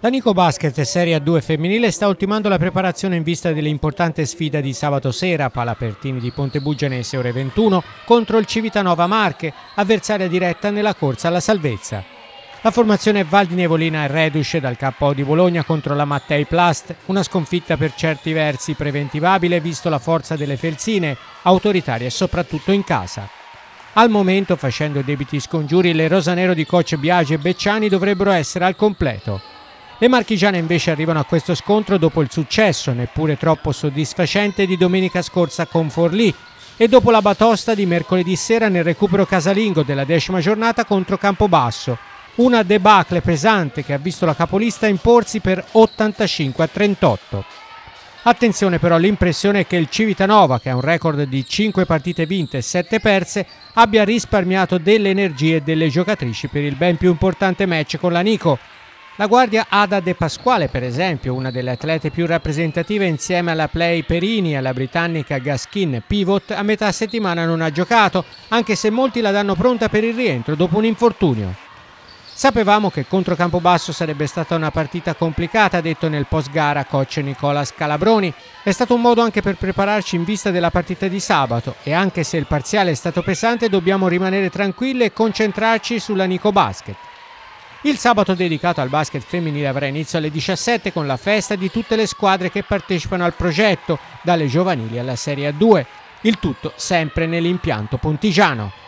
La Nico Basket Serie A2 femminile sta ultimando la preparazione in vista dell'importante sfida di sabato sera, Palapertini di Ponte Bugianese ore 21, contro il Civitanova Marche, avversaria diretta nella corsa alla salvezza. La formazione è Val di Nevolina e Reduce dal KO di Bologna contro la Mattei Plast, una sconfitta per certi versi preventivabile visto la forza delle Felsine, autoritarie soprattutto in casa. Al momento, facendo debiti scongiuri, le rosanero di coach Biagi e Becciani dovrebbero essere al completo. Le marchigiane invece arrivano a questo scontro dopo il successo, neppure troppo soddisfacente, di domenica scorsa con Forlì e dopo la batosta di mercoledì sera nel recupero casalingo della decima giornata contro Campobasso. Una debacle pesante che ha visto la capolista imporsi per 85 a 38. Attenzione però, l'impressione è che il Civitanova, che ha un record di 5 partite vinte e 7 perse, abbia risparmiato delle energie e delle giocatrici per il ben più importante match con la Nico, la guardia Ada De Pasquale, per esempio, una delle atlete più rappresentative insieme alla Play Perini e alla britannica Gaskin Pivot, a metà settimana non ha giocato, anche se molti la danno pronta per il rientro dopo un infortunio. Sapevamo che contro Campobasso sarebbe stata una partita complicata, ha detto nel post gara coach Nicola Scalabroni. È stato un modo anche per prepararci in vista della partita di sabato e anche se il parziale è stato pesante dobbiamo rimanere tranquilli e concentrarci sulla Nico Basket. Il sabato dedicato al basket femminile avrà inizio alle 17 con la festa di tutte le squadre che partecipano al progetto, dalle giovanili alla Serie A2. Il tutto sempre nell'impianto pontigiano.